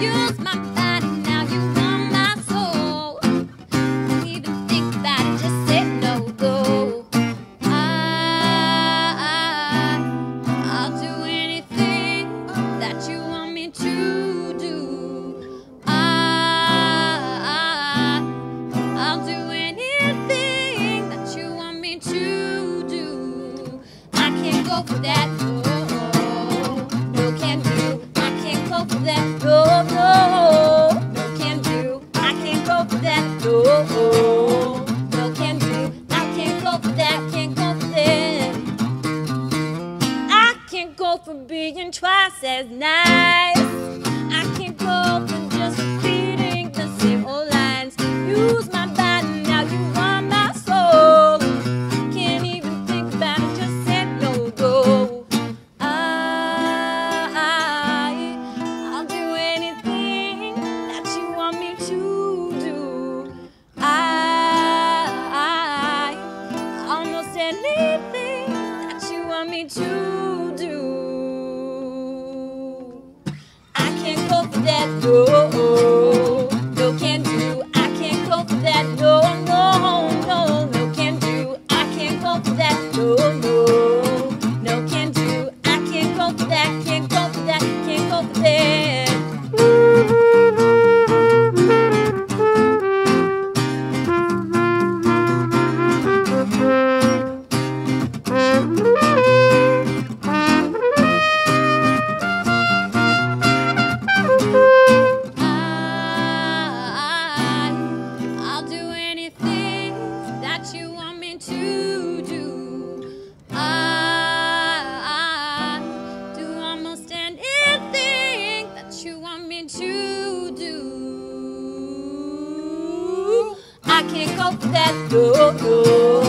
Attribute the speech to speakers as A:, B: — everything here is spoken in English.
A: you. For twice as nice. I can't go for just repeating the same old lines. Use my body now. You are my soul. Can't even think about it. Just say no go. I, I'll do anything that you want me to do. I, almost anything that you want me to that, no, to do. I, do almost anything that you want me to do. I can't go that, no.